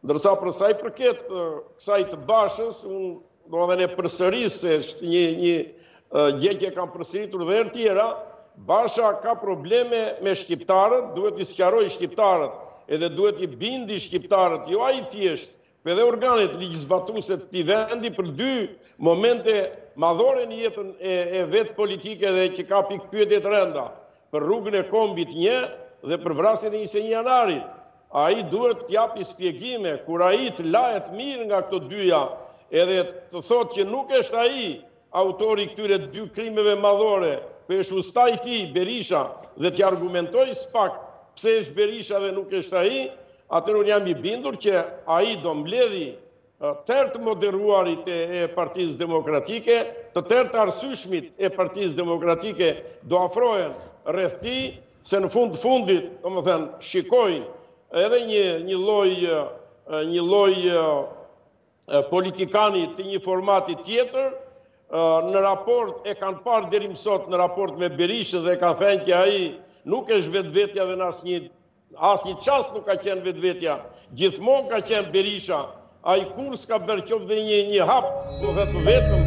Ndërsa për sa i përket kësaj të Bashës, unë do edhe e përsëris se është një, një gjetje kam përsëritur dhe herë tjera, Basha ka probleme me shqiptarët, duhet t'i sqarojë shqiptarët, edhe duhet t'i bindi shqiptarët, jo ai thjesht, por edhe organet ligjzbatuese të këtij vendi për dy momente madhore në jetën e, e vet politike dhe që ka pikëpyetje të rënda. për rrugën e Kombit një dhe për vrasjen e njëzet e një janarit. Ai duhet të japi spjegime, kur ai të lahet mirë nga këto dyja edhe të thotë që nuk është ai autor i këtyre dy krimeve madhore, po është usta i tij, Berisha, dhe t'ia argumentojë SPAK pse është Berisha dhe nuk është ai, atëherë unë jam i bindur që ai do mbledhi tërë të moderuarit e Partisë Demokratike, të tërë të arsyeshmit e Partisë Demokratike do afrohen rreth tij, se në fund të fundit, domethënë, shikojnë edhe një një lloj një lloj politikani të një formati tjetër, në raport e kanë parë deri më sot në raport me Berishën dhe kanë thënë që ai nuk është vetvetja dhe në asnjë Asnjë çast nuk ka qenë vetvetja, gjithmonë ka qenë Berisha, ai kurrë s'ka bërë qoftë dhe një një hap, thuhet vetëm.